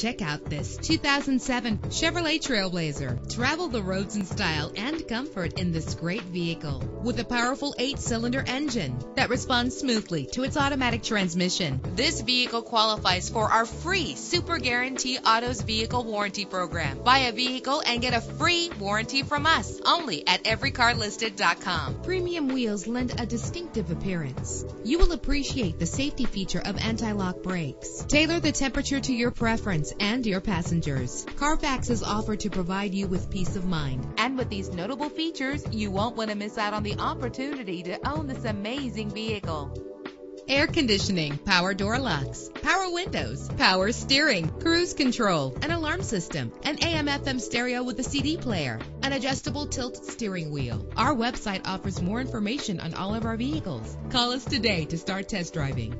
Check out this 2007 Chevrolet Trailblazer. Travel the roads in style and comfort in this great vehicle with a powerful eight-cylinder engine that responds smoothly to its automatic transmission. This vehicle qualifies for our free Super Guarantee Autos Vehicle Warranty Program. Buy a vehicle and get a free warranty from us only at everycarlisted.com. Premium wheels lend a distinctive appearance. You will appreciate the safety feature of anti-lock brakes. Tailor the temperature to your preference and your passengers. Carfax is offered to provide you with peace of mind. And with these notable features, you won't want to miss out on the opportunity to own this amazing vehicle. Air conditioning, power door locks, power windows, power steering, cruise control, an alarm system, an AM FM stereo with a CD player, an adjustable tilt steering wheel. Our website offers more information on all of our vehicles. Call us today to start test driving.